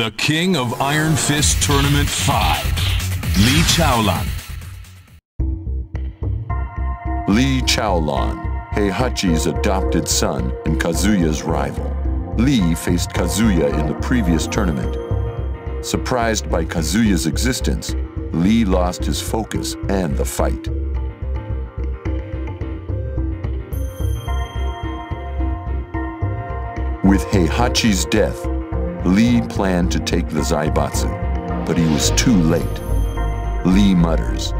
The King of Iron Fist Tournament 5, Lee Chaolan. Lee Chaolan, Heihachi's adopted son and Kazuya's rival. Lee faced Kazuya in the previous tournament. Surprised by Kazuya's existence, Lee lost his focus and the fight. With Heihachi's death, Lee planned to take the Zaibatsu, but he was too late. Lee mutters,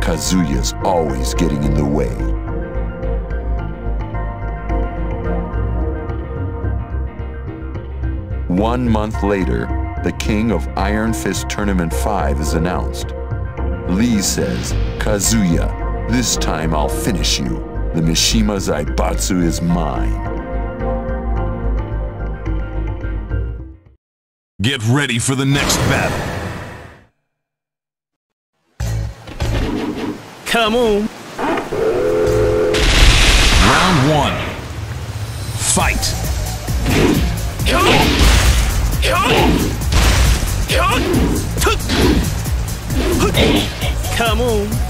Kazuya's always getting in the way. One month later, the king of Iron Fist Tournament 5 is announced. Lee says, Kazuya, this time I'll finish you. The Mishima Zaibatsu is mine. Get ready for the next battle. Come on. Round one. Fight. Come on.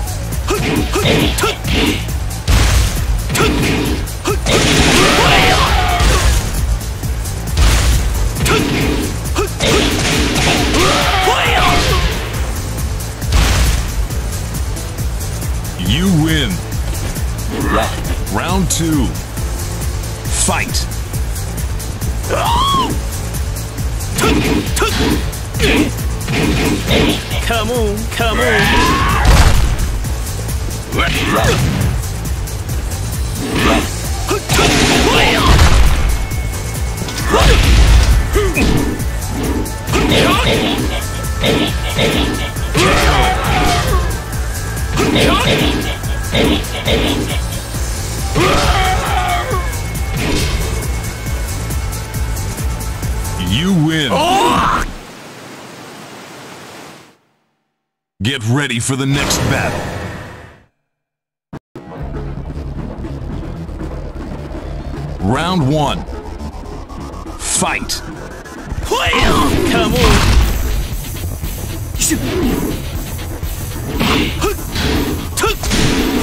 You win. Round two. Fight. Come on. Come on. You win. Get ready for the next battle. Round one. Fight. Come on.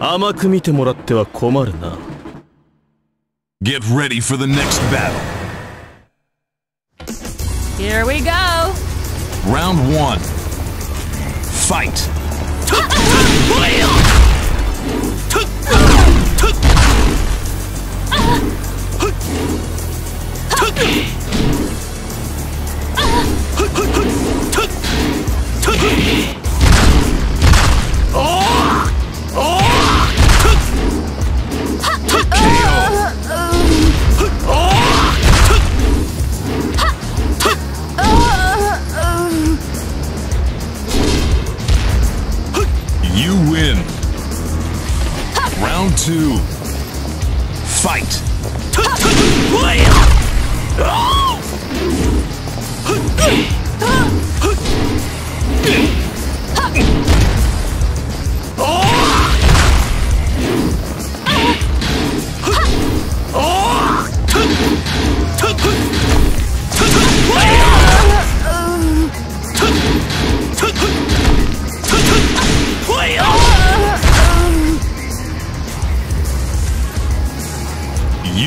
甘く見てもらっては困るな。Get ready for the next battle. Here we go. Round one. Fight.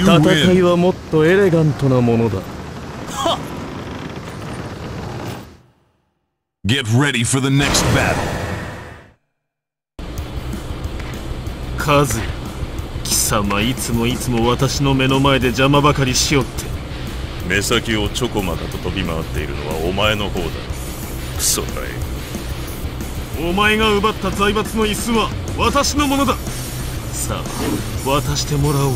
戦い.はもっとエレガントなものだ。Get ready for the next battle. カズ貴様いつもいつも私の目の前で邪魔ばかりしよって。目先をちょこまかと飛び回っているのはお前の方だ。クソかい。お前が奪った財閥の椅子は私のものだ。さあ渡してもらおう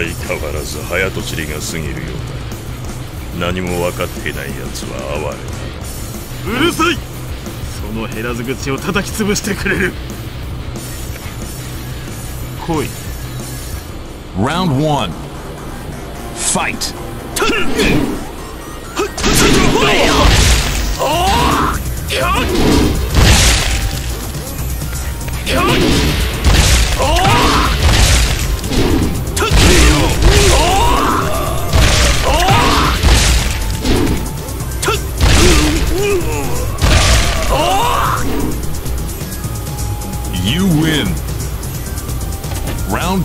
相変わらず早とちりが過ぎるようだ。何も分かっていない奴は哀れ。だうるさい。その減らず口を叩き潰してくれる。来い。Round one. Fight. You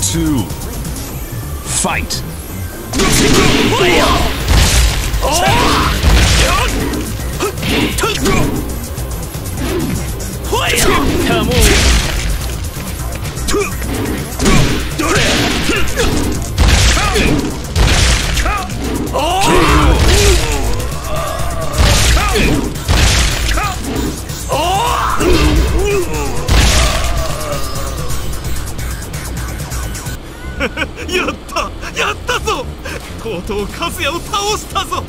two. Fight. とうとう和也を倒したぞ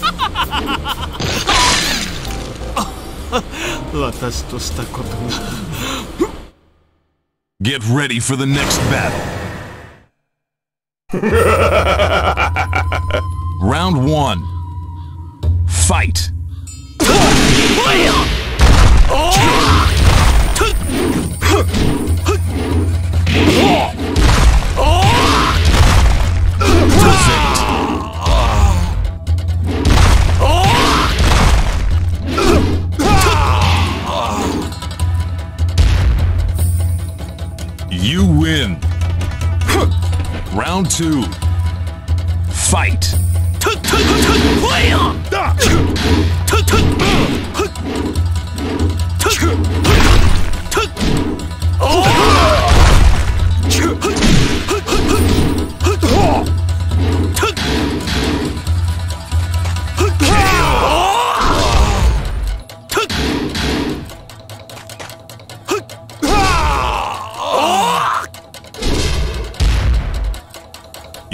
私としたことが Get ready for the next battle. Round one. Fight. You Two.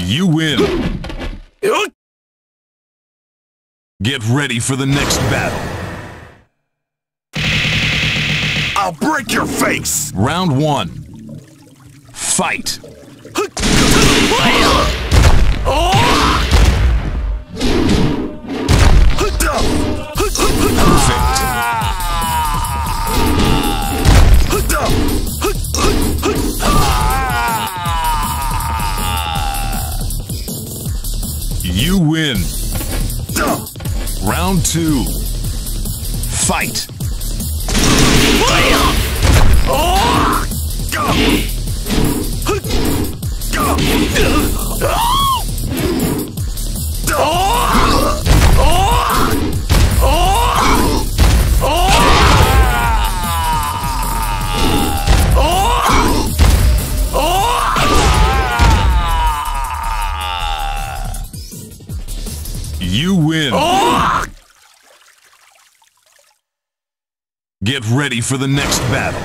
You win. Get ready for the next battle. I'll break your face! Round one. Fight. You win. Round two. Fight. You Get ready for the next battle.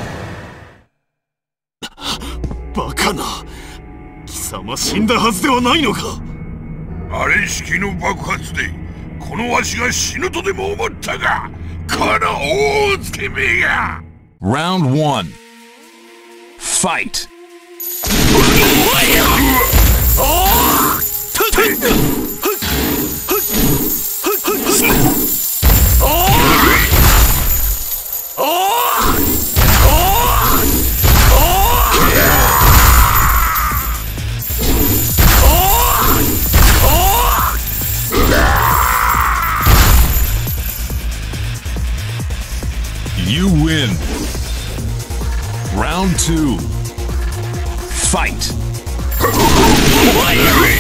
バカな貴様死んだはずではないのかあれ式の爆発でこのわしが死ぬとでも思ったかこの大つけめが Round one. Fight. two. Fight.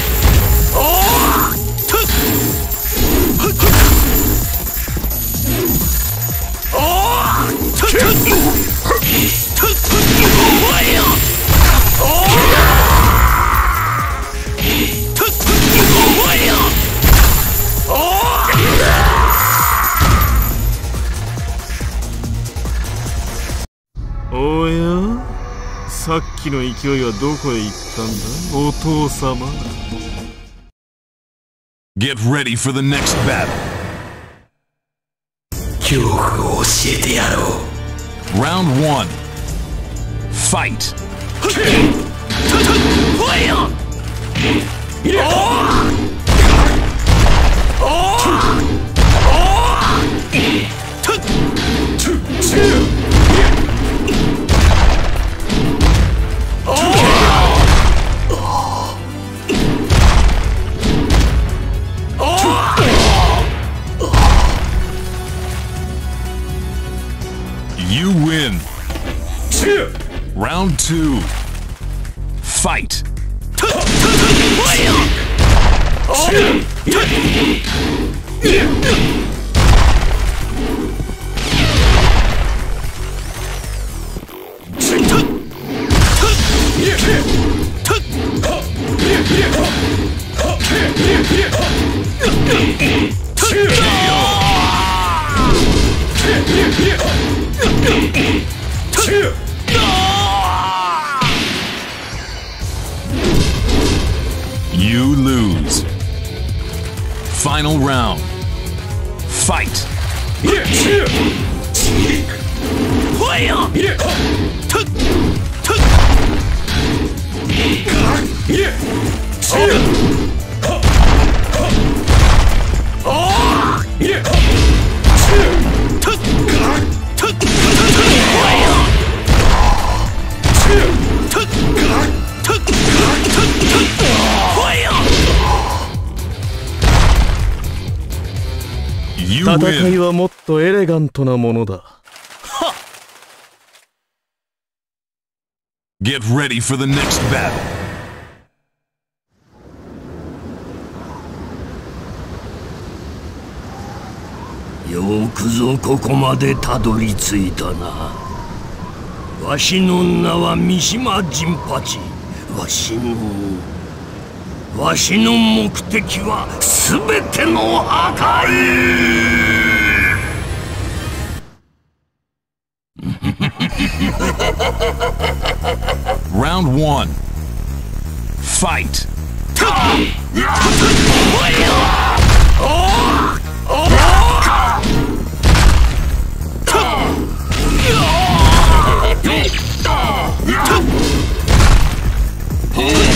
きの勢いはどこへ行ったんだお父様 Get ready for the next battle. 恐怖を教えてやろう Round one. Fight. 'You 戦いはもっとエレガントなものだ。よくぞここまでたどり着いたな。わしの名は三島人八。わしの。わしの目的は全ての破壊 Round 1 Fight! Oh! Oh!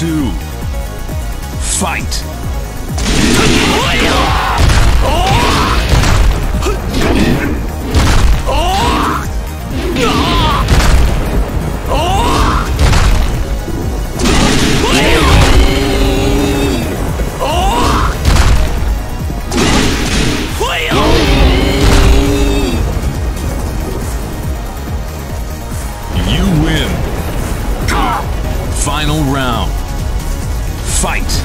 Two, fight! You win. Final round. Fight.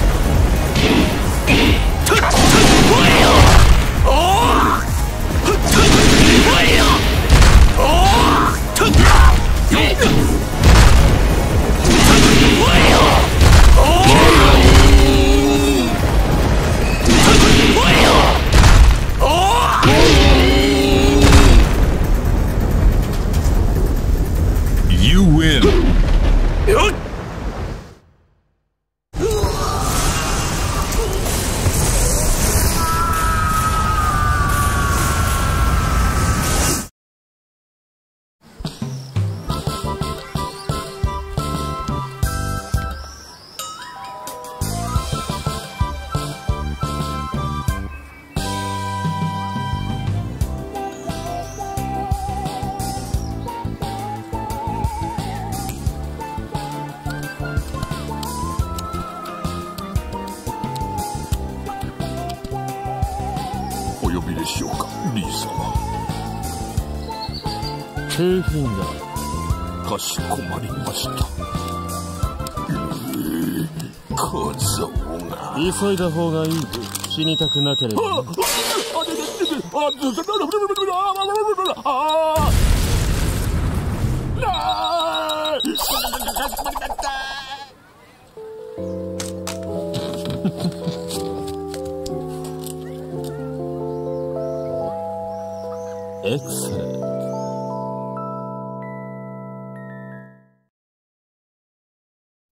景品だかしこまりました。えー小僧が。急いだ方がいい死にたくなければね。エ